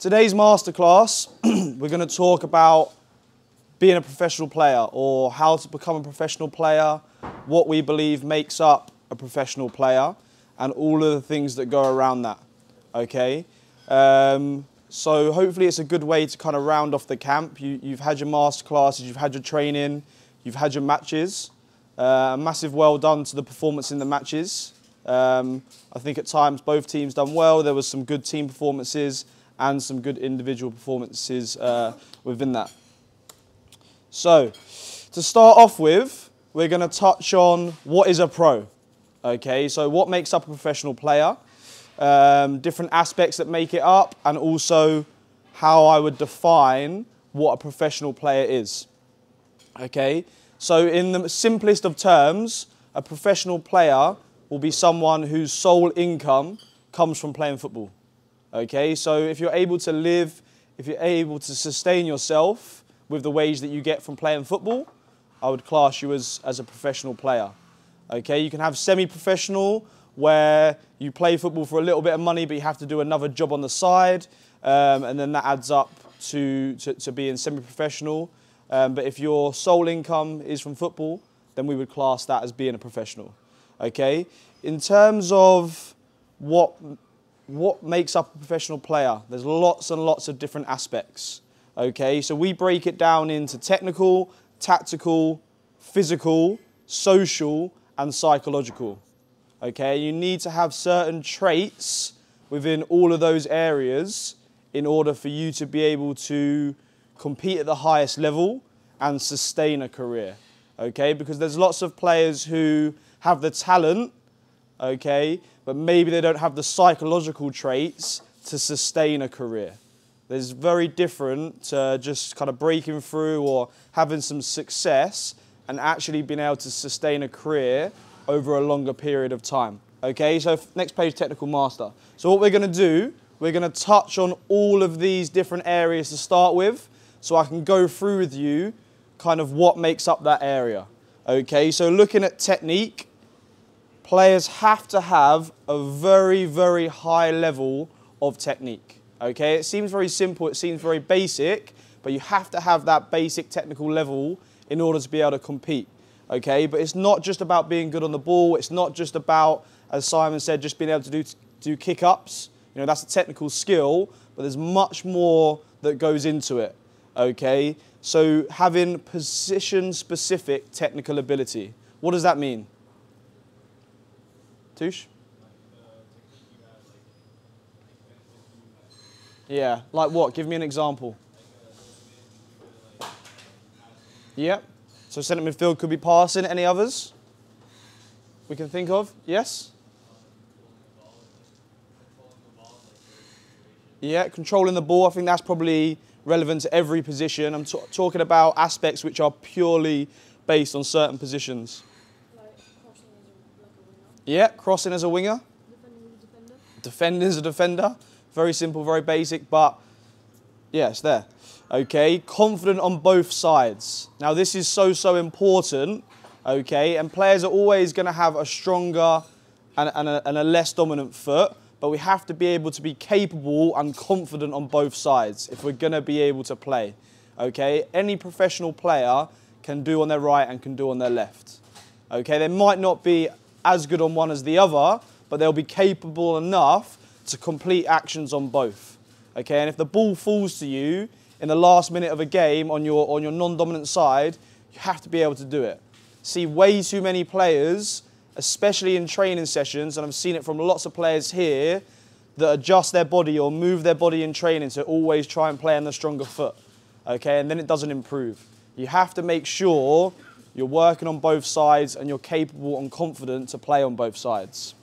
Today's masterclass, we're going to talk about being a professional player or how to become a professional player, what we believe makes up a professional player, and all of the things that go around that. Okay? Um, so hopefully it's a good way to kind of round off the camp. You, you've had your masterclasses, you've had your training, you've had your matches. Uh, massive well done to the performance in the matches. Um, I think at times both teams done well. There was some good team performances and some good individual performances uh, within that. So, to start off with, we're going to touch on what is a pro. Okay, so what makes up a professional player, um, different aspects that make it up, and also how I would define what a professional player is. Okay, so in the simplest of terms, a professional player will be someone whose sole income comes from playing football. Okay, so if you're able to live, if you're able to sustain yourself with the wage that you get from playing football, I would class you as, as a professional player. Okay, you can have semi-professional where you play football for a little bit of money, but you have to do another job on the side, um, and then that adds up to, to, to being semi-professional. Um, but if your sole income is from football, then we would class that as being a professional. Okay, in terms of what what makes up a professional player, there's lots and lots of different aspects. Okay, so we break it down into technical, tactical, physical, social, and psychological. Okay, you need to have certain traits within all of those areas in order for you to be able to compete at the highest level and sustain a career. Okay, because there's lots of players who have the talent, okay, but maybe they don't have the psychological traits to sustain a career. There's very different to just kind of breaking through or having some success and actually being able to sustain a career over a longer period of time. Okay, so next page, technical master. So what we're going to do, we're going to touch on all of these different areas to start with so I can go through with you kind of what makes up that area. Okay, so looking at technique, players have to have a very, very high level of technique. Okay, it seems very simple, it seems very basic, but you have to have that basic technical level in order to be able to compete. Okay, but it's not just about being good on the ball, it's not just about, as Simon said, just being able to do, do kick ups. You know, that's a technical skill, but there's much more that goes into it. Okay, so having position specific technical ability. What does that mean? Tushar? Yeah, like what? Give me an example. Yep. So centre midfield could be passing. Any others we can think of? Yes? Yeah, controlling the ball. I think that's probably relevant to every position. I'm talking about aspects which are purely based on certain positions. Yeah, crossing as a winger. Defending as a defender. Very simple, very basic, but yeah, it's there. Okay, confident on both sides. Now this is so, so important, okay, and players are always going to have a stronger and, and, a, and a less dominant foot, but we have to be able to be capable and confident on both sides if we're going to be able to play, okay? Any professional player can do on their right and can do on their left, okay? They might not be as good on one as the other, but they'll be capable enough to complete actions on both. Okay, and if the ball falls to you in the last minute of a game on your, on your non-dominant side, you have to be able to do it. See way too many players, especially in training sessions, and I've seen it from lots of players here, that adjust their body or move their body in training to always try and play on the stronger foot. Okay, and then it doesn't improve. You have to make sure you're working on both sides and you're capable and confident to play on both sides.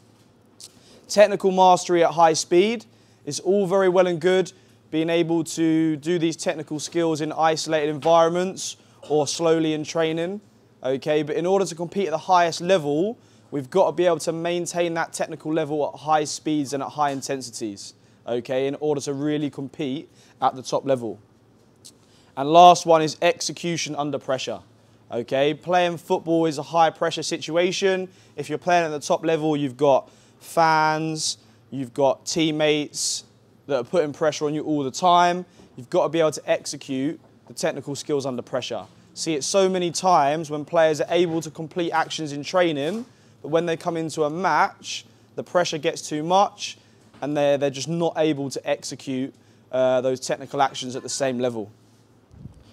Technical mastery at high speed is all very well and good, being able to do these technical skills in isolated environments or slowly in training. Okay, but in order to compete at the highest level, we've got to be able to maintain that technical level at high speeds and at high intensities. Okay, in order to really compete at the top level. And last one is execution under pressure. Okay, playing football is a high pressure situation. If you're playing at the top level, you've got fans, you've got teammates, that are putting pressure on you all the time. You've got to be able to execute the technical skills under pressure. See it so many times when players are able to complete actions in training, but when they come into a match, the pressure gets too much and they're, they're just not able to execute uh, those technical actions at the same level.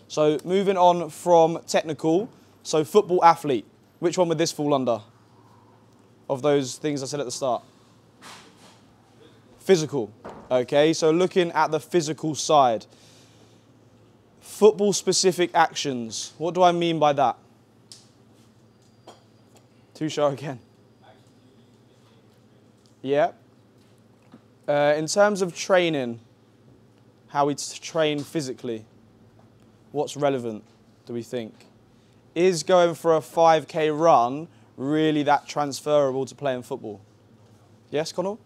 So moving on from technical, so football athlete, which one would this fall under? Of those things I said at the start. Physical. Okay, so looking at the physical side. Football specific actions. What do I mean by that? Tushar again. Yeah. Uh, in terms of training, how we train physically, what's relevant, do we think? Is going for a 5k run really that transferable to playing football? Yes, Connell?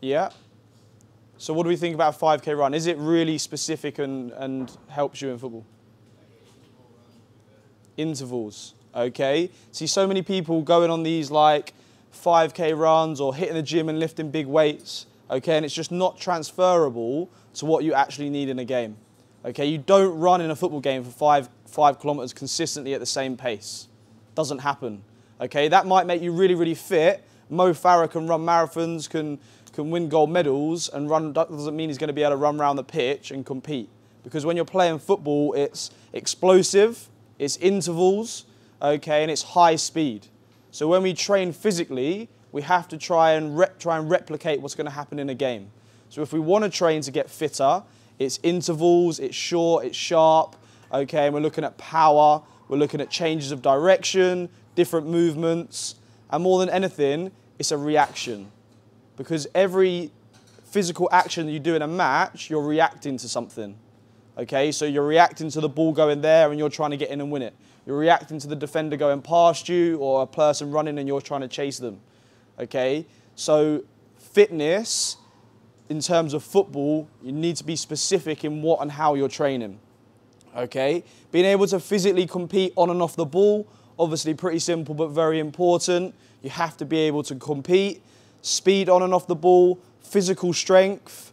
Yeah. So what do we think about 5k run? Is it really specific and, and helps you in football? Intervals. Okay. See so many people going on these like 5k runs or hitting the gym and lifting big weights. Okay, and it's just not transferable to what you actually need in a game. Okay, you don't run in a football game for five, five kilometers consistently at the same pace. Doesn't happen. Okay, that might make you really, really fit. Mo Farah can run marathons, can, can win gold medals, and run doesn't mean he's going to be able to run around the pitch and compete. Because when you're playing football, it's explosive, it's intervals, okay, and it's high speed. So when we train physically, we have to try and, try and replicate what's going to happen in a game. So if we want to train to get fitter, it's intervals, it's short, it's sharp, okay, and we're looking at power, we're looking at changes of direction, different movements, and more than anything, it's a reaction. Because every physical action that you do in a match, you're reacting to something. Okay, so you're reacting to the ball going there and you're trying to get in and win it. You're reacting to the defender going past you or a person running and you're trying to chase them. Okay, so fitness in terms of football, you need to be specific in what and how you're training. Okay, being able to physically compete on and off the ball, obviously pretty simple but very important. You have to be able to compete, speed on and off the ball, physical strength,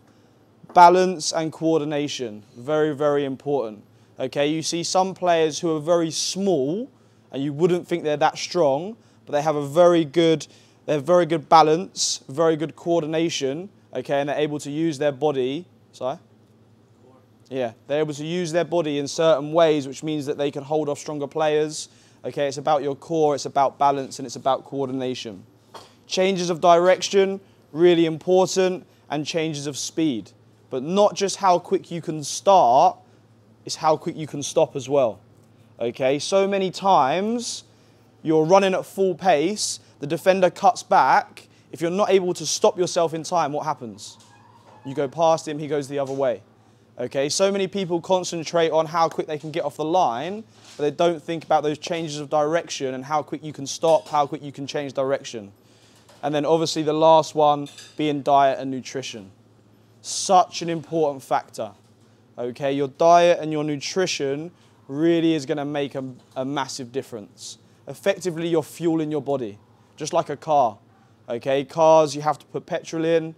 balance and coordination. Very, very important. Okay, you see some players who are very small and you wouldn't think they're that strong, but they have a very good, they have very good balance, very good coordination, okay, and they're able to use their body. Sorry? Yeah, they're able to use their body in certain ways, which means that they can hold off stronger players. Okay, it's about your core, it's about balance, and it's about coordination. Changes of direction, really important, and changes of speed. But not just how quick you can start, it's how quick you can stop as well. Okay, so many times you're running at full pace, the defender cuts back. If you're not able to stop yourself in time, what happens? You go past him, he goes the other way. Okay, so many people concentrate on how quick they can get off the line, but they don't think about those changes of direction and how quick you can stop, how quick you can change direction. And then obviously the last one being diet and nutrition. Such an important factor. Okay, your diet and your nutrition really is going to make a, a massive difference. Effectively, you're fueling your body, just like a car. Okay, cars you have to put petrol in.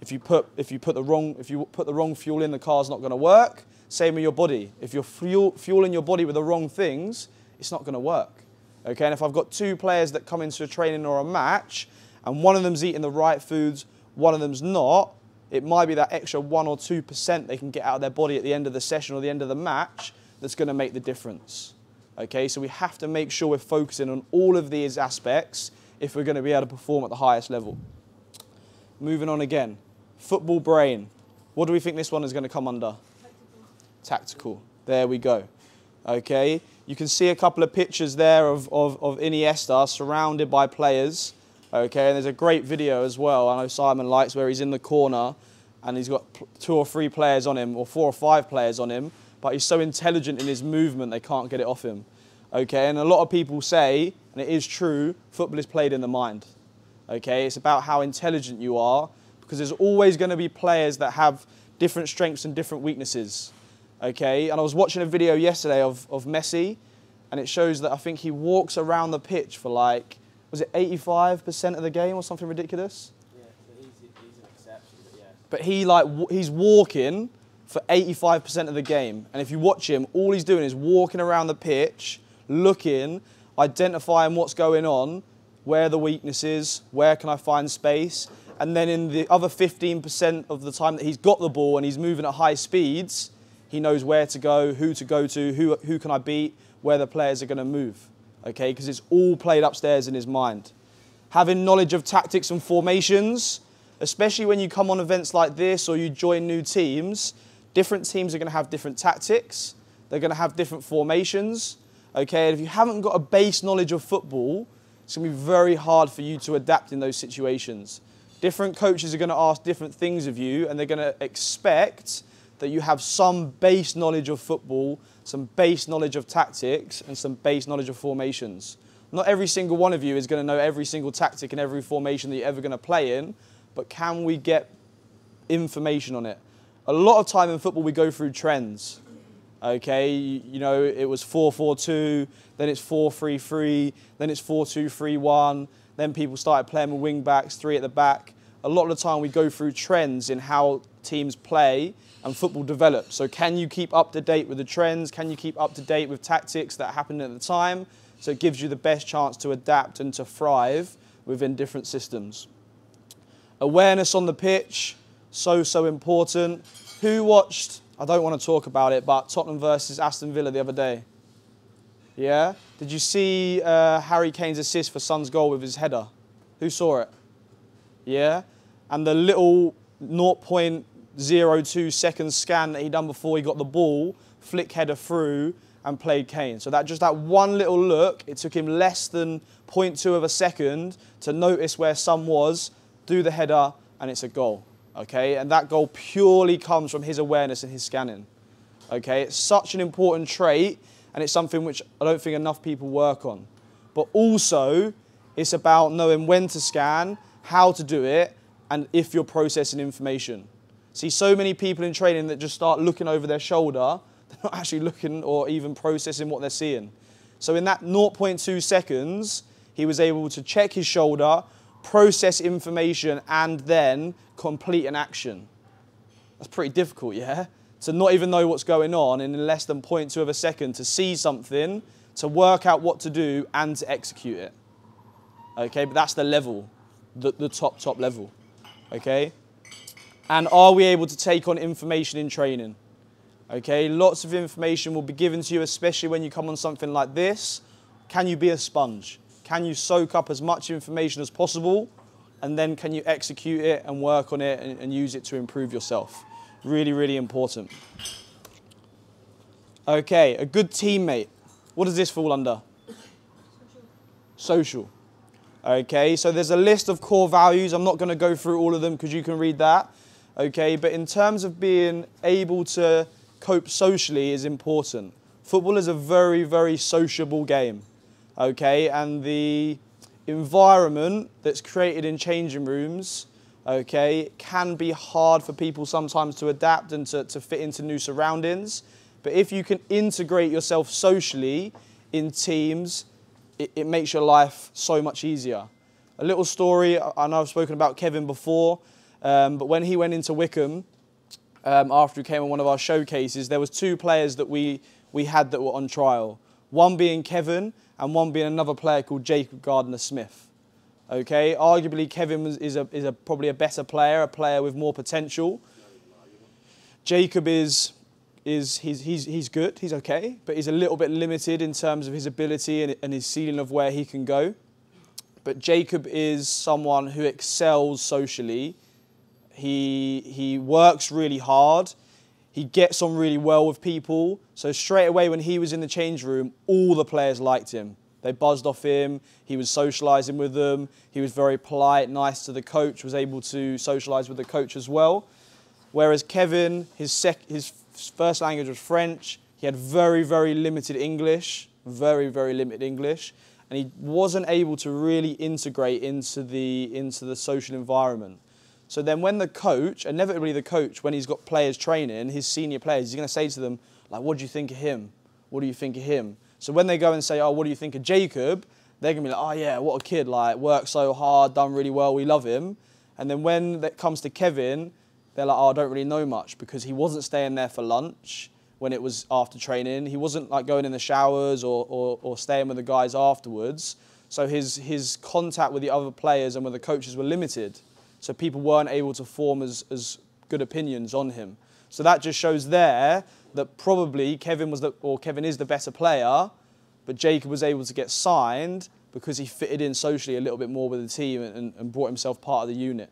If you put if you put the wrong if you put the wrong fuel in, the car's not going to work. Same with your body. If you're fuel, fueling your body with the wrong things, it's not going to work. Okay, and if I've got two players that come into a training or a match, and one of them's eating the right foods, one of them's not, it might be that extra 1 or 2% they can get out of their body at the end of the session or the end of the match that's going to make the difference. Okay, so we have to make sure we're focusing on all of these aspects if we're going to be able to perform at the highest level. Moving on again. Football brain. What do we think this one is going to come under? Tactical. Tactical. There we go. Okay, you can see a couple of pictures there of, of, of Iniesta surrounded by players. Okay, and there's a great video as well. I know Simon likes where he's in the corner and he's got two or three players on him, or four or five players on him, but he's so intelligent in his movement they can't get it off him. Okay, and a lot of people say, and it is true, football is played in the mind. Okay, it's about how intelligent you are because there's always going to be players that have different strengths and different weaknesses. Okay, and I was watching a video yesterday of, of Messi, and it shows that I think he walks around the pitch for like was it 85% of the game or something ridiculous? Yeah, he's an exception, but yeah. But he like he's walking for 85% of the game, and if you watch him, all he's doing is walking around the pitch, looking, identifying what's going on, where the weaknesses, where can I find space, and then in the other 15% of the time that he's got the ball and he's moving at high speeds, he knows where to go, who to go to, who, who can I beat, where the players are going to move. Okay, because it's all played upstairs in his mind. Having knowledge of tactics and formations, especially when you come on events like this or you join new teams, different teams are going to have different tactics, they're going to have different formations. Okay, and if you haven't got a base knowledge of football, it's going to be very hard for you to adapt in those situations. Different coaches are going to ask different things of you, and they're going to expect that you have some base knowledge of football, some base knowledge of tactics, and some base knowledge of formations. Not every single one of you is going to know every single tactic and every formation that you're ever going to play in, but can we get information on it? A lot of time in football, we go through trends. Okay, you, know, it was 4 4 2, then it's 4 3 3, then it's 4 2 3 1, then people started playing with wing backs, three at the back. A lot of the time, we go through trends in how teams play and football develops. So, can you keep up to date with the trends? Can you keep up to date with tactics that happened at the time? So, it gives you the best chance to adapt and to thrive within different systems. Awareness on the pitch, so, so important. Who watched, I don't want to talk about it, but Tottenham versus Aston Villa the other day? Yeah? Did you see uh, Harry Kane's assist for Son's goal with his header? Who saw it? Yeah? And the little 0.02 second scan that he done before he got the ball, flick header through and played Kane. So that just that one little look, it took him less than 0.2 of a second to notice where Son was, do the header, and it's a goal. Okay? And that goal purely comes from his awareness and his scanning. Okay? It's such an important trait, and it's something which I don't think enough people work on. But also, it's about knowing when to scan, how to do it, and if you're processing information. See so many people in training that just start looking over their shoulder, they're not actually looking or even processing what they're seeing. So in that 0.2 seconds, he was able to check his shoulder, process information, and then complete an action. That's pretty difficult, yeah? To not even know what's going on in less than 0.2 of a second, to see something, to work out what to do, and to execute it. Okay, but that's the level, the, the top, top level. Okay? And are we able to take on information in training? Okay, lots of information will be given to you, especially when you come on something like this. Can you be a sponge? Can you soak up as much information as possible? And then can you execute it and work on it and, and use it to improve yourself? Really, really important. Okay, a good teammate. What does this fall under? Social. Okay, so there's a list of core values. I'm not going to go through all of them because you can read that. Okay, but in terms of being able to cope socially is important. Football is a very, very sociable game. Okay, and the environment that's created in changing rooms, okay, can be hard for people sometimes to adapt and to, to fit into new surroundings. But if you can integrate yourself socially in teams, it, it makes your life so much easier. A little story, I know I've spoken about Kevin before, um, but when he went into Wycombe, um, after he came on one of our showcases, there was two players that we, we had that were on trial. One being Kevin and one being another player called Jacob Gardner-Smith. Okay, arguably Kevin is, a, is a, probably a better player, a player with more potential. Jacob is is he's, he's, he's good, he's okay, but he's a little bit limited in terms of his ability and, and his ceiling of where he can go. But Jacob is someone who excels socially. He, he works really hard. He gets on really well with people. So straight away when he was in the change room, all the players liked him. They buzzed off him. He was socialising with them. He was very polite, nice to the coach, was able to socialise with the coach as well. Whereas Kevin, his, sec- his first language was French. He had very, very limited English, very, very limited English, and he wasn't able to really integrate into the, into the social environment. So then when the coach, inevitably the coach, when he's got players training, his senior players, he's going to say to them, like, what do you think of him? What do you think of him? So when they go and say, oh, what do you think of Jacob? they're gonna be like, oh yeah, what a kid, like worked so hard, done really well, we love him. And then when it comes to Kevin, they're like, oh, I don't really know much because he wasn't staying there for lunch when it was after training. He wasn't like going in the showers or, or, or staying with the guys afterwards. So his, his contact with the other players and with the coaches were limited. So people weren't able to form as, as good opinions on him. So that just shows there that probably Kevin was the, or Kevin is the better player, but Jacob was able to get signed because he fitted in socially a little bit more with the team and, and brought himself part of the unit.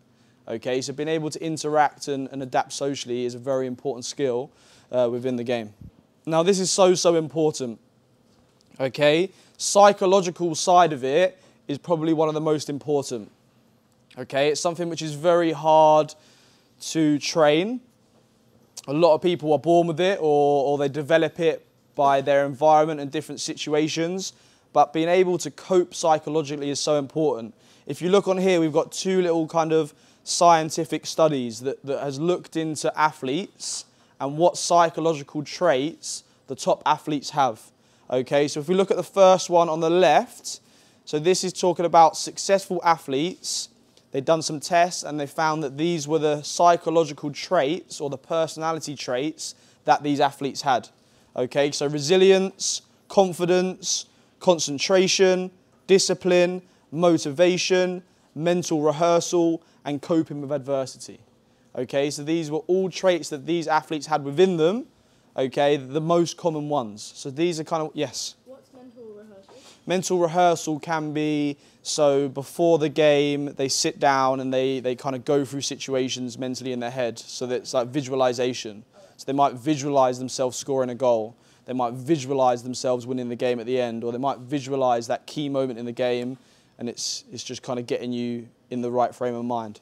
Okay, so being able to interact and, and adapt socially is a very important skill uh, within the game. Now, this is so, so important. Okay, psychological side of it is probably one of the most important. Okay, it's something which is very hard to train. A lot of people are born with it or, or they develop it by their environment and different situations. But being able to cope psychologically is so important. If you look on here, we've got two little kind of scientific studies that, that has looked into athletes and what psychological traits the top athletes have. Okay, so if we look at the first one on the left, so this is talking about successful athletes. They've done some tests and they found that these were the psychological traits or the personality traits that these athletes had. Okay, so resilience, confidence, concentration, discipline, motivation, mental rehearsal, and coping with adversity. Okay, so these were all traits that these athletes had within them, okay, the most common ones. So these are kind of, yes? Mental rehearsal? Can be so before the game, they sit down and they, they kind of go through situations mentally in their head. So that it's like visualization. So they might visualize themselves scoring a goal. They might visualize themselves winning the game at the end, or they might visualize that key moment in the game, and it's, it's just kind of getting you in the right frame of mind.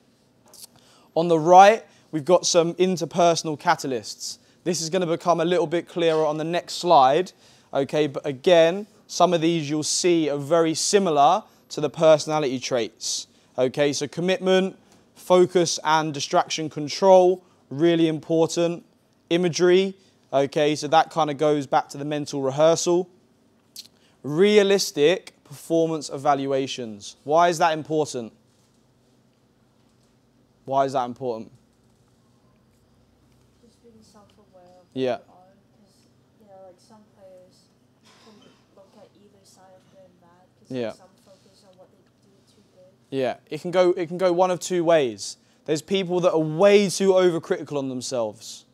On the right, we've got some interpersonal catalysts. This is going to become a little bit clearer on the next slide. Okay, but again, some of these you'll see are very similar to the personality traits. Okay, so commitment, focus and distraction control, really important. Imagery, okay, so that kind of goes back to the mental rehearsal. Realistic performance evaluations. Why is that important? Why is that important? Just being self-aware Yeah. who you are. 'Cause, you know, like some players can look at either side of good and bad. Because Yeah. some focus on what they do too good. Yeah, it can go it can go one of two ways. There's people that are way too overcritical on themselves.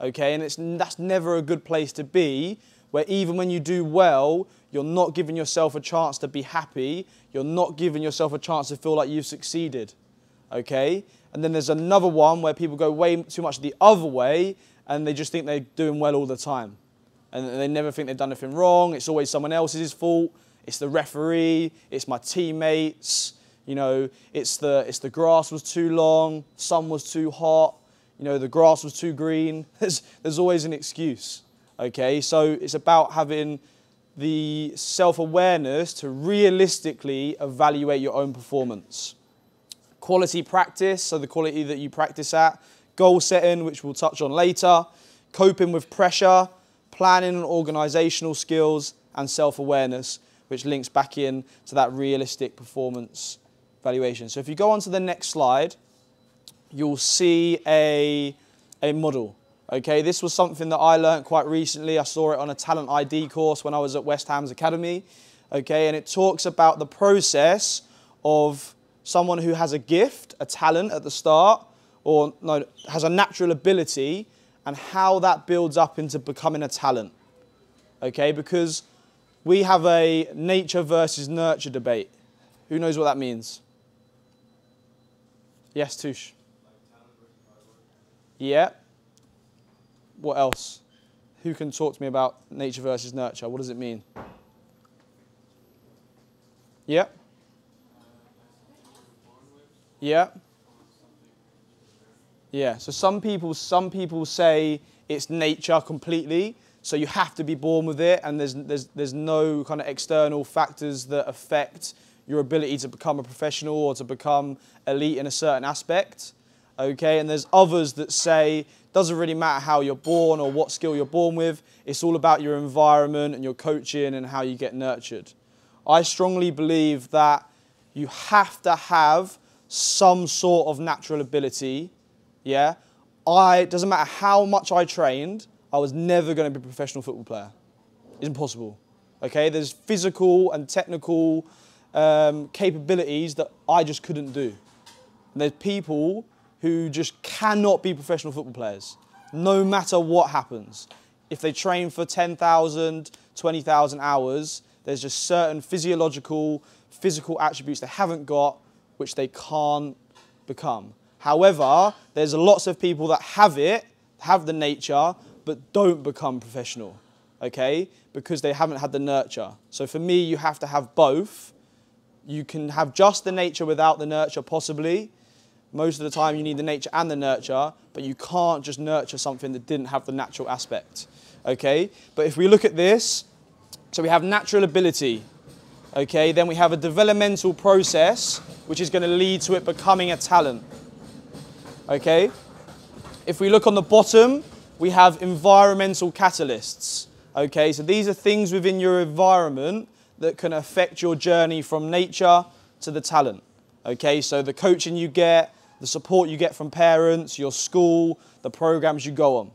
Okay, and it's that's never a good place to be where even when you do well, you're not giving yourself a chance to be happy, you're not giving yourself a chance to feel like you've succeeded. Okay? And then there's another one where people go way too much the other way and they just think they're doing well all the time. And they never think they've done anything wrong. It's always someone else's fault. It's the referee, it's my teammates, you know, it's the it's the grass was too long, sun was too hot, you know, the grass was too green. There's there's always an excuse. Okay? So it's about having the self-awareness to realistically evaluate your own performance quality practice, so the quality that you practice at, goal setting, which we'll touch on later, coping with pressure, planning and organizational skills, and self awareness, which links back in to that realistic performance valuation. So if you go on to the next slide, you'll see a, a model. Okay, this was something that I learned quite recently. I saw it on a talent ID course when I was at West Ham's Academy. Okay, and it talks about the process of someone who has a gift, a talent at the start, or no, has a natural ability, and how that builds up into becoming a talent. Okay, because we have a nature versus nurture debate. Who knows what that means? Yes, Tush. Yeah. What else? Who can talk to me about nature versus nurture? What does it mean? Yeah. Yeah. Yeah. So some people some people say it's nature completely. So you have to be born with it, and there's there's there's no kind of external factors that affect your ability to become a professional or to become elite in a certain aspect. Okay, and there's others that say doesn't really matter how you're born or what skill you're born with. It's all about your environment and your coaching and how you get nurtured. I strongly believe that you have to have some sort of natural ability. Yeah. I doesn't matter how much I trained, I was never going to be a professional football player. It's impossible. Okay, there's physical and technical um, capabilities that I just couldn't do. And there's people who just cannot be professional football players, no matter what happens. If they train for 10,000, 20,000 hours, there's just certain physiological, physical attributes they haven't got, which they can't become. However, there's lots of people that have it, have the nature, but don't become professional, okay? Because they haven't had the nurture. So for me, you have to have both. You can have just the nature without the nurture, possibly. Most of the time, you need the nature and the nurture, but you can't just nurture something that didn't have the natural aspect, okay? But if we look at this, so we have natural ability, okay? Then we have a developmental process, which is going to lead to it becoming a talent, okay? If we look on the bottom, we have environmental catalysts. Okay, so these are things within your environment that can affect your journey from nature to the talent. Okay, so the coaching you get, the support you get from parents, your school, the programs you go on.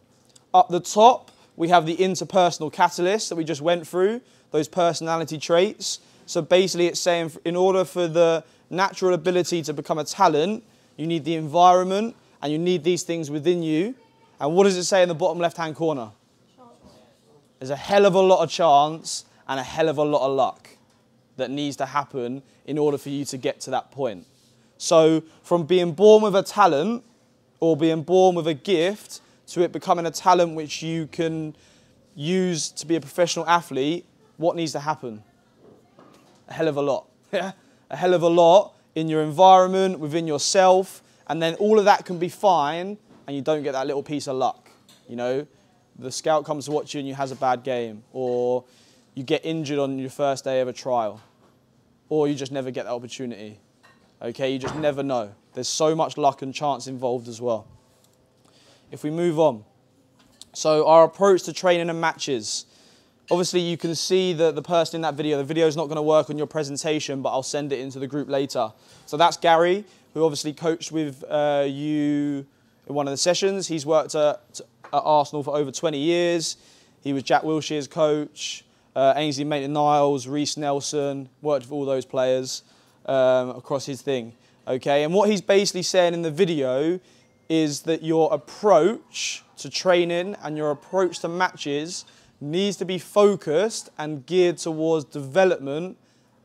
Up the top, we have the interpersonal catalysts that we just went through, those personality traits. So basically, it's saying in order for the natural ability to become a talent, you need the environment and you need these things within you and what does it say in the bottom left hand corner? There's a hell of a lot of chance and a hell of a lot of luck that needs to happen in order for you to get to that point. So, from being born with a talent or being born with a gift to it becoming a talent which you can use to be a professional athlete, what needs to happen? A hell of a lot. A hell of a lot in your environment, within yourself, and then all of that can be fine and you don't get that little piece of luck. You know, the scout comes to watch you and you has a bad game, or you get injured on your first day of a trial, or you just never get that opportunity. Okay, you just never know. There's so much luck and chance involved as well. If we move on, so our approach to training and matches. Obviously, you can see the, the person in that video. The video is not going to work on your presentation, but I'll send it into the group later. So that's Gary, who obviously coached with uh, you in one of the sessions. He's worked at, at Arsenal for over 20 years. He was Jack Wilshere's coach, uh, Ainsley Maitland-Niles, Reiss Nelson, worked with all those players um, across his thing. Okay, and what he's basically saying in the video is that your approach to training and your approach to matches needs to be focused and geared towards development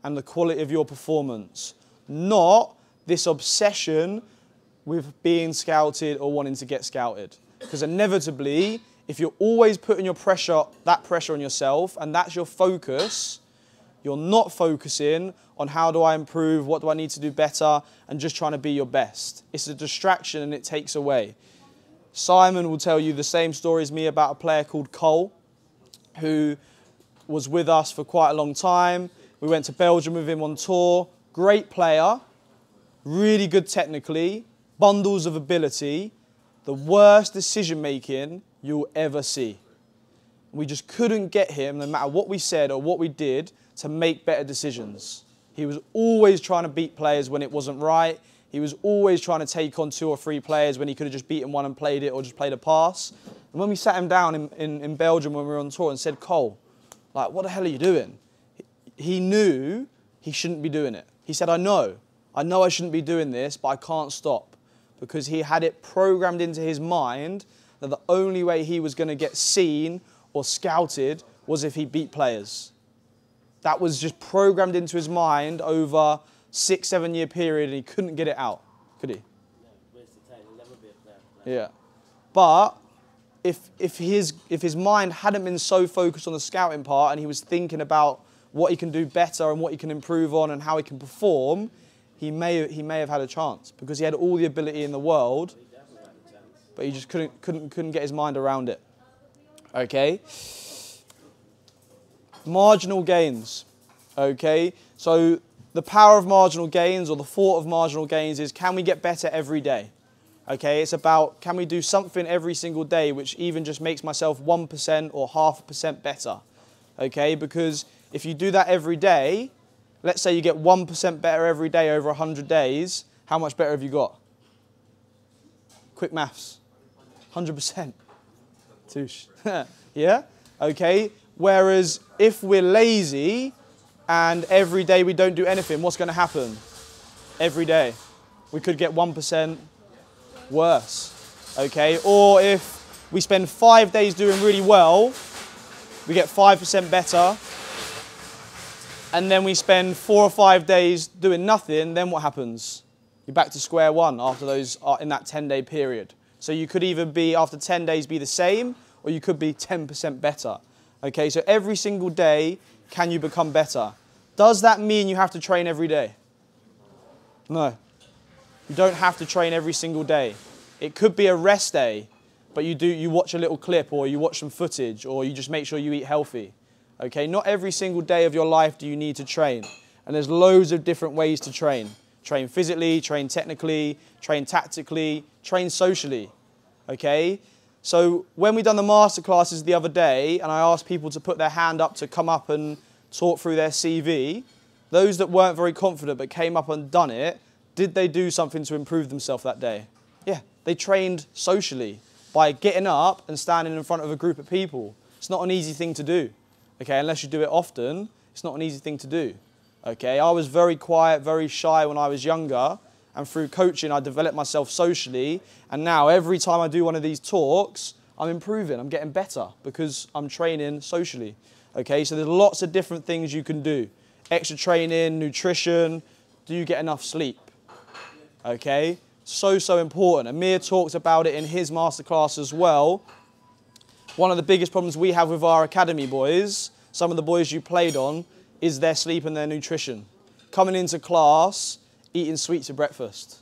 and the quality of your performance, not this obsession with being scouted or wanting to get scouted. Because inevitably, if you're always putting your pressure, that pressure on yourself, and that's your focus, you're not focusing on how do I improve, what do I need to do better, and just trying to be your best. It's a distraction and it takes away. Simon will tell you the same story as me about a player called Cole, who was with us for quite a long time. We went to Belgium with him on tour. Great player, really good technically, bundles of ability, the worst decision making you'll ever see. We just couldn't get him, no matter what we said or what we did, to make better decisions. He was always trying to beat players when it wasn't right. He was always trying to take on two or three players when he could have just beaten one and played it or just played a pass. And when we sat him down in, in, in Belgium when we were on tour and said, Cole, like, what the hell are you doing? He knew he shouldn't be doing it. He said, I know. I know I shouldn't be doing this, but I can't stop because he had it programmed into his mind that the only way he was going to get seen or scouted was if he beat players. That was just programmed into his mind over six, seven year period, and he couldn't get it out, could he? No, Yeah. But if, if, his, if his mind hadn't been so focused on the scouting part and he was thinking about what he can do better and what he can improve on and how he can perform, he may, he may have had a chance because he had all the ability in the world, but he just couldn't, couldn't, couldn't get his mind around it. Okay? Marginal gains. Okay? So the power of marginal gains or the thought of marginal gains is can we get better every day? Okay, it's about can we do something every single day which even just makes myself 1% or half a percent better? Okay, because if you do that every day, let's say you get 1% better every day over 100 days, how much better have you got? Quick maths. 100%. Tushar. yeah? Okay. Whereas if we're lazy and every day we don't do anything, what's going to happen? Every day. We could get 1% worse. Okay? Or if we spend five days doing really well, we get 5% better. And then we spend four or five days doing nothing, then what happens? You're back to square one after those, uh, in that 10 day period. So you could either be, after 10 days, be the same, or you could be 10% better. Okay, so every single day, can you become better? Does that mean you have to train every day? No. You don't have to train every single day. It could be a rest day, but you do you watch a little clip or you watch some footage or you just make sure you eat healthy. Okay? Not every single day of your life do you need to train. And there's loads of different ways to train. Train physically, train technically, train tactically, train socially. Okay? So when we done the master classes the other day and I asked people to put their hand up to come up and talk through their CV, those that weren't very confident but came up and done it, did they do something to improve themselves that day? Yeah, they trained socially by getting up and standing in front of a group of people. It's not an easy thing to do. Okay, unless you do it often, it's not an easy thing to do. Okay, I was very quiet, very shy when I was younger, and through coaching, I developed myself socially. And now, every time I do one of these talks, I'm improving, I'm getting better because I'm training socially. Okay, so there's lots of different things you can do extra training, nutrition. Do you get enough sleep? Okay, so, so important. Amir talks about it in his masterclass as well. One of the biggest problems we have with our academy boys, some of the boys you played on, is their sleep and their nutrition. Coming into class, eating sweets at breakfast.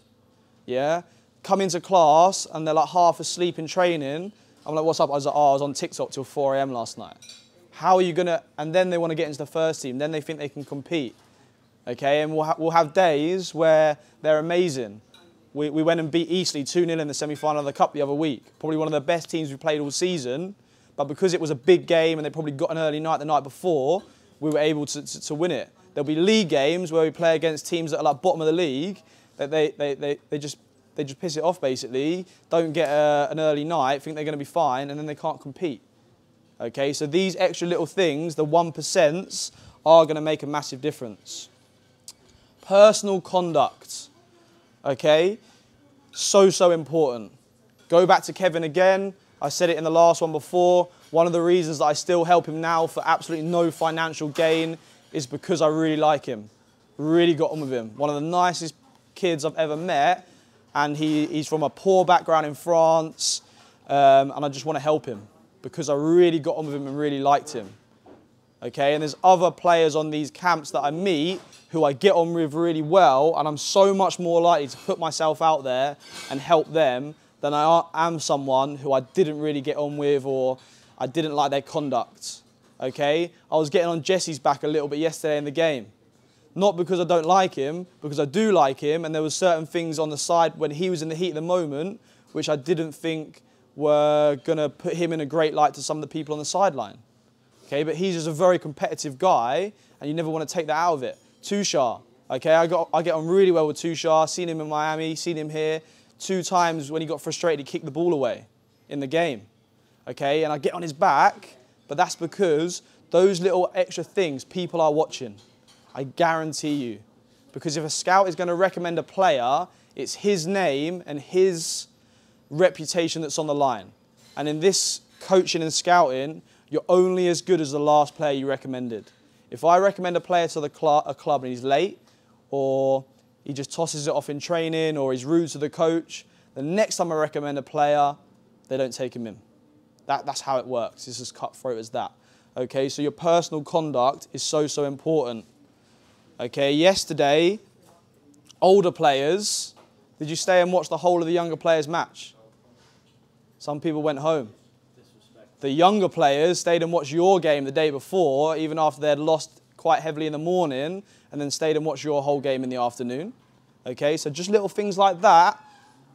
Yeah? Come into class and they're like half asleep in training. I'm like, what's up? I was like, oh, I was on TikTok till 4 a.m. last night. How are you to, and then they want to get into the first team. Then they think they can compete. Okay? And we'll, ha we'll have days where they're amazing. We, we went and beat Eastleigh 2 0 in the semi final of the Cup the other week. Probably one of the best teams we played all season. But because it was a big game and they probably got an early night the night before, we were able to, to, to win it. There'll be league games where we play against teams that are like bottom of the league, that they, they, they, they just they just piss it off basically, don't get a, an early night, think they're going to be fine, and then they can't compete. Okay, so these extra little things, the 1%, are going to make a massive difference. Personal conduct. Okay, so, so important. Go back to Kevin again. I said it in the last one before. One of the reasons that I still help him now for absolutely no financial gain is because I really like him. Really got on with him. One of the nicest kids I've ever met. And he, he's from a poor background in France. Um, and I just want to help him because I really got on with him and really liked him. Okay, and there's other players on these camps that I meet who I get on with really well, and I'm so much more likely to put myself out there and help them than I am someone who I didn't really get on with or I didn't like their conduct. Okay? I was getting on Jesse's back a little bit yesterday in the game. Not because I don't like him, because I do like him, and there were certain things on the side when he was in the heat of the moment which I didn't think were going to put him in a great light to some of the people on the sideline. Okay, but he's just a very competitive guy, and you never want to take that out of it. Tushar, okay, I, got, I get on really well with Tushar, seen him in Miami, seen him here two times when he got frustrated, he kicked the ball away in the game. Okay, and I get on his back, but that's because those little extra things, people are watching. I guarantee you. Because if a scout is going to recommend a player, it's his name and his reputation that's on the line. And in this coaching and scouting, you're only as good as the last player you recommended. If I recommend a player to the cl a club and he's late, or he just tosses it off in training or he's rude to the coach. The next time I recommend a player, they don't take him in. That, that's how it works. It's as cutthroat as that. Okay, so your personal conduct is so, so important. Okay, yesterday, older players, did you stay and watch the whole of the younger players' match? Some people went home. The younger players stayed and watched your game the day before, even after they had lost quite heavily in the morning, and then stayed and watched your whole game in the afternoon. Okay, so just little things like that.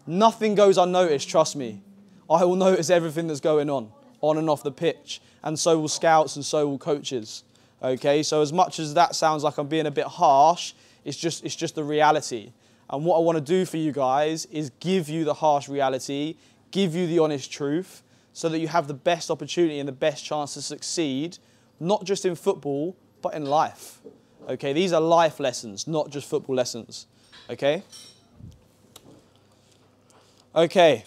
Nothing goes unnoticed, trust me. I will notice everything that's going on, on and off the pitch, and so will scouts and so will coaches. Okay, so as much as that sounds like I'm being a bit harsh, it's just it's just the reality. And what I want to do for you guys is give you the harsh reality, give you the honest truth, so that you have the best opportunity and the best chance to succeed, not just in football, but in life. Okay, these are life lessons, not just football lessons. Okay? Okay,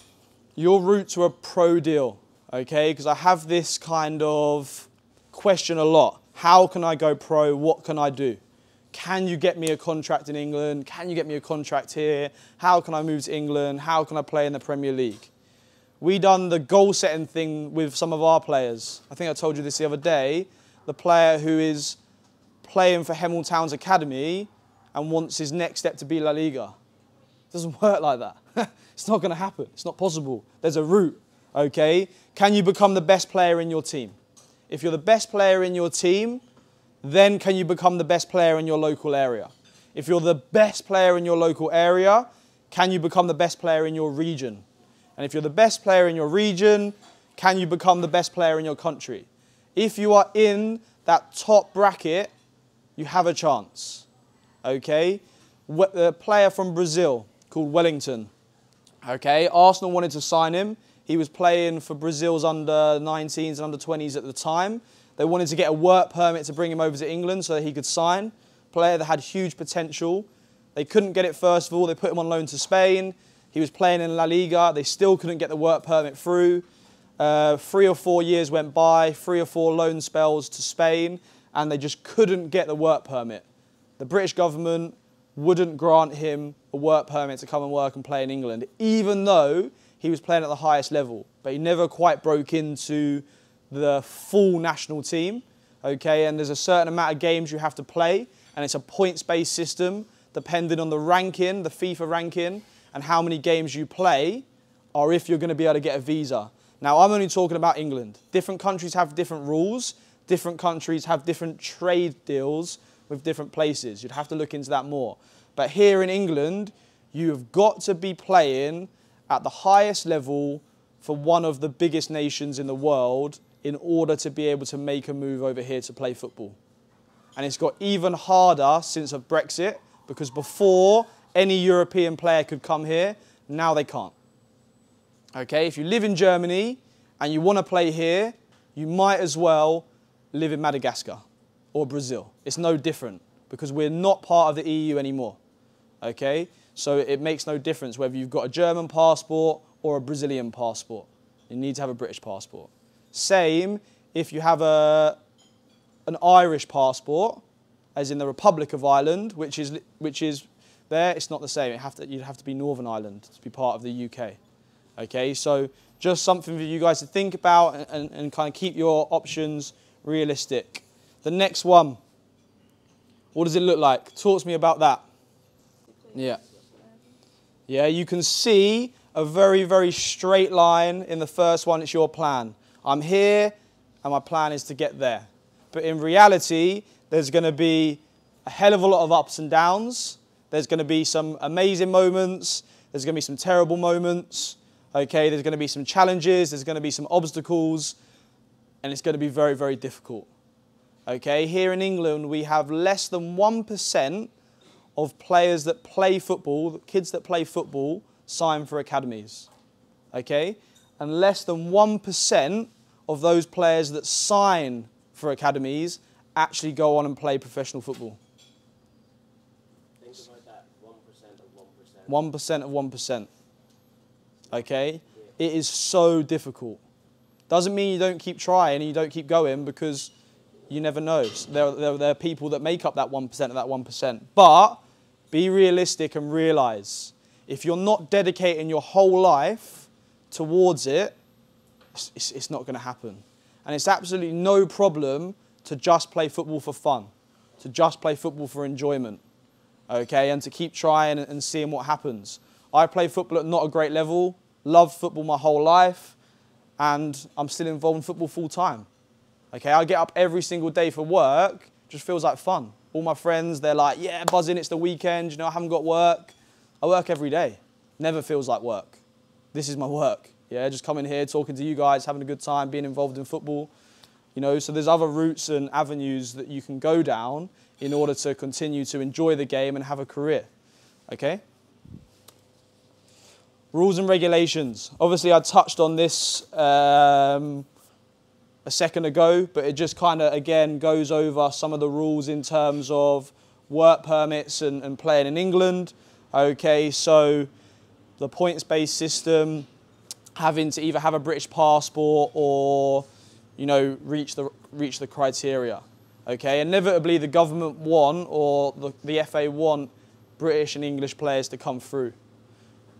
your route to a pro deal. Okay, because I have this kind of question a lot. How can I go pro? What can I do? Can you get me a contract in England? Can you get me a contract here? How can I move to England? How can I play in the Premier League? We done the goal setting thing with some of our players. I think I told you this the other day. The player who is playing for Hemel Town's academy and wants his next step to be La Liga. It doesn't work like that. it's not going to happen. It's not possible. There's a route, okay? Can you become the best player in your team? If you're the best player in your team, then can you become the best player in your local area? If you're the best player in your local area, can you become the best player in your region? And if you're the best player in your region, can you become the best player in your country? If you are in that top bracket, you have a chance. Okay? The player from Brazil called Wellington. Okay? Arsenal wanted to sign him. He was playing for Brazil's under 19s and under 20s at the time. They wanted to get a work permit to bring him over to England so that he could sign. Player that had huge potential. They couldn't get it first of all. They put him on loan to Spain. He was playing in La Liga. They still couldn't get the work permit through. Uh, three or four years went by, three or four loan spells to Spain, and they just couldn't get the work permit. The British government wouldn't grant him a work permit to come and work and play in England, even though he was playing at the highest level. But he never quite broke into the full national team. Okay, and there's a certain amount of games you have to play, and it's a points-based system depending on the ranking, the FIFA ranking, and how many games you play, or if you're going to be able to get a visa. Now, I'm only talking about England. Different countries have different rules. Different countries have different trade deals with different places. You'd have to look into that more. But here in England, you've got to be playing at the highest level for one of the biggest nations in the world in order to be able to make a move over here to play football. And it's got even harder since of Brexit because before any European player could come here, now they can't. Okay, if you live in Germany and you want to play here, you might as well live in Madagascar or Brazil. It's no different because we're not part of the EU anymore. Okay, so it makes no difference whether you've got a German passport or a Brazilian passport. You need to have a British passport. Same if you have a, an Irish passport, as in the Republic of Ireland, which is, which is there, it's not the same. Have to, you'd have to be Northern Ireland to be part of the UK. Okay, so just something for you guys to think about and, and, and kind of keep your options realistic. The next one, what does it look like? Talk to me about that. Yeah. Yeah, you can see a very, very straight line in the first one. It's your plan. I'm here and my plan is to get there. But in reality, there's going to be a hell of a lot of ups and downs. There's going to be some amazing moments. There's going to be some terrible moments. Okay, there's going to be some challenges. There's going to be some obstacles. And it's going to be very, very difficult. Okay, here in England, we have less than 1% of players that play football, kids that play football, sign for academies. Okay, and less than 1% of those players that sign for academies actually go on and play professional football. Think about that 1% of 1%. 1% of 1%. Okay? It is so difficult. Doesn't mean you don't keep trying and you don't keep going because you never know. There, there, there are people that make up that 1% of that 1%. But be realistic and realize if you're not dedicating your whole life towards it, it's, it's, it's not going to happen. And it's absolutely no problem to just play football for fun, to just play football for enjoyment, okay, and to keep trying and, seeing what happens. I play football at not a great level, loved football my whole life, and I'm still involved in football full time. Okay, I get up every single day for work, just feels like fun. All my friends, they're like, yeah, buzzing, it's the weekend, you know, I haven't got work. I work every day, never feels like work this is my work. Yeah, just coming here, talking to you guys, having a good time, being involved in football. You know, so there's other routes and avenues that you can go down in order to continue to enjoy the game and have a career. Okay? Rules and regulations. Obviously, I touched on this um, a second ago, but it just kind of again goes over some of the rules in terms of work permits and, and playing in England. Okay, so the points based system, having to either have a British passport or you know reach the reach the criteria. Okay, inevitably the government want or the, the FA want British and English players to come through.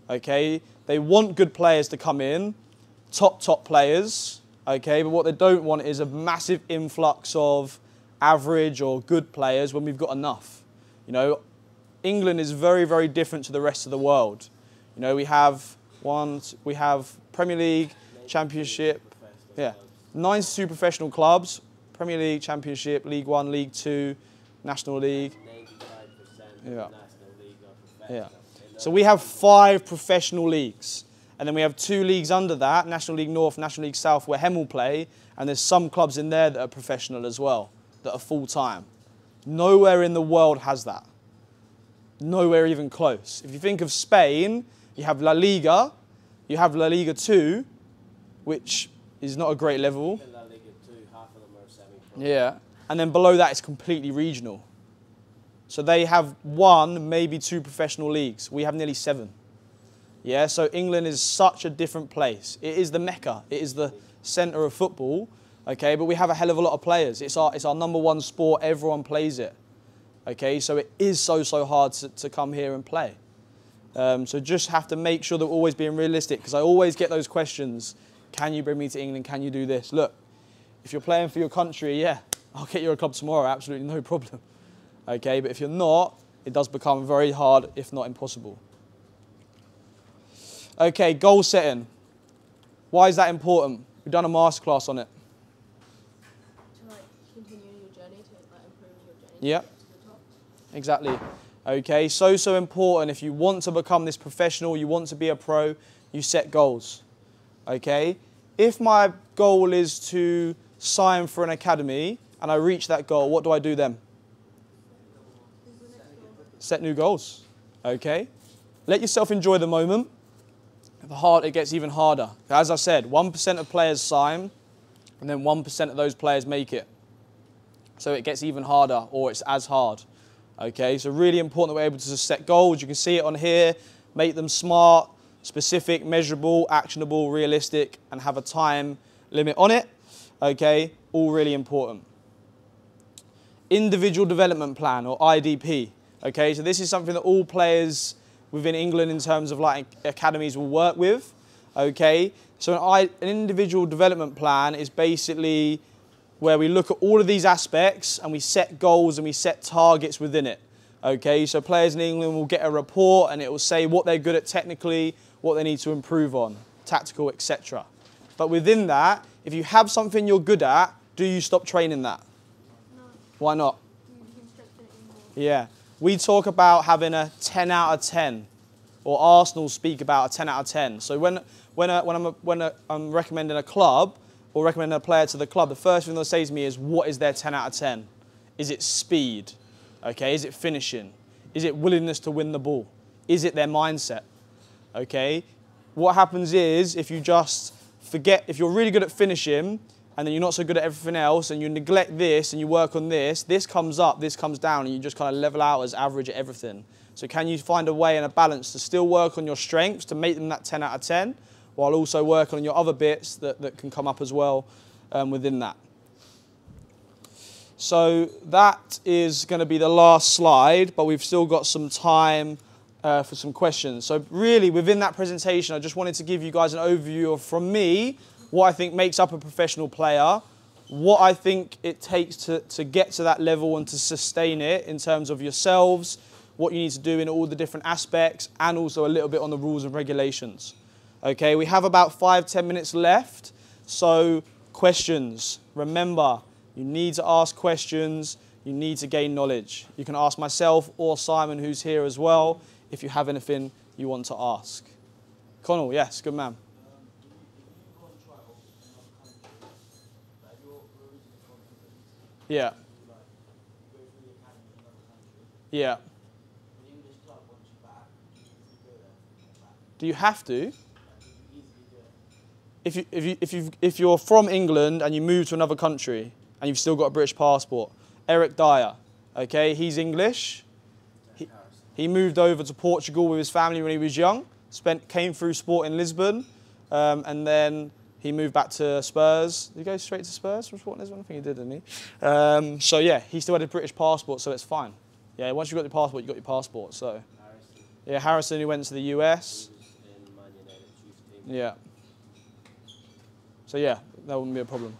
Okay, they want good players to come in, top top players. Okay, but what they don't want is a massive influx of average or good players when we've got enough. You know, England is very very different to the rest of the world. You know, we have one, we have Premier League, Championship, yeah, 92 professional clubs, Premier League, Championship, League One, League Two, National League. Yeah. National League. Yeah. So we have five professional leagues. And then we have two leagues under that, National League North, National League South, where Hemel play. And there's some clubs in there that are professional as well, that are full time. Nowhere in the world has that. Nowhere even close. If you think of Spain, you have La Liga, you have La Liga 2, which is not a great level. in La Liga 2, half of them are semi-pro. Yeah. And then below that, it's completely regional. So they have one, maybe two professional leagues. We have nearly seven. Yeah, so England is such a different place. It is the mecca, it is the centre of football, okay, but we have a hell of a lot of players. It's our, it's our number one sport, everyone plays it, okay, so it is so, so hard to, to come here and play. Um, so just have to make sure that we're always being realistic because I always get those questions can you bring me to England? Can you do this? Look, if you're playing for your country, yeah, I'll get you a club tomorrow, absolutely no problem. Okay, but if you're not, it does become very hard, if not impossible. Okay, goal setting. Why is that important? We've done a masterclass on it. To like continue your journey to like improve your journey Yeah. to to. Exactly. Okay, so, so important. If you want to become this professional, you want to be a pro, you set goals. Okay? If my goal is to sign for an academy and I reach that goal, what do I do then? Set new goals. Okay? Let yourself enjoy the moment. The hard, it gets even harder. As I said, 1% of players sign, and then 1% of those players make it. So it gets even harder, or it's as hard. Okay, so really important that we're able to set goals. You can see it on here. Make them smart, specific, measurable, actionable, realistic, and have a time limit on it. Okay, all really important. Individual development plan or IDP. Okay, so this is something that all players within England in terms of like academies will work with. Okay, so an, I, an individual development plan is basically where we look at all of these aspects and we set goals and we set targets within it. Okay, so players in England will get a report and it will say what they're good at technically, what they need to improve on, tactical, etc. But within that, if you have something you're good at, do you stop training that? No, Why not? you can strengthen it even more. Yeah. We talk about having a 10 out of 10, or Arsenal speak about a 10 out of 10. So when, when, a, when, I'm, a, when a, I'm recommending a club or recommending a player to the club, the first thing they'll say to me is, what is their 10 out of 10? Is it speed? Okay, is it finishing? Is it willingness to win the ball? Is it their mindset? Okay, what happens is if you just forget, if you're really good at finishing and then you're not so good at everything else and you neglect this and you work on this, this comes up, this comes down, and you just kind of level out as average at everything. So, can you find a way and a balance to still work on your strengths to make them that 10 out of 10 while also working on your other bits that, that can come up as well um, within that? So that is going to be the last slide, but we've still got some time uh, for some questions. So really, within that presentation, I just wanted to give you guys an overview of, from me, what I think makes up a professional player, what I think it takes to, to get to that level and to sustain it in terms of yourselves, what you need to do in all the different aspects, and also a little bit on the rules and regulations. Okay, we have about five, ten minutes left. So, questions. Remember, you need to ask questions, you need to gain knowledge. You can ask myself or Simon, who's here as well, if you have anything you want to ask. Connell, yes, good man. Um, when you go on trial in other countries, like you're, for Yeah, like you go through the academy in another country. yeah. An English club wants you back, you easily go there and come back. Do you have to? If you if you if you if you're from England and you move to another country and you've still got a British passport, Eric Dier, okay, he's English. He, he moved over to Portugal with his family when he was young. Spent came through Sporting Lisbon, um, and then he moved back to Spurs. Did he go straight to Spurs from Sporting Lisbon? I think he did, didn't he? Um, so yeah, he still had a British passport, so it's fine. Yeah, once you've got your passport, you've got your passport. So Harrison, yeah, Harrison who went to the US. Yeah. So yeah, that wouldn't be a problem.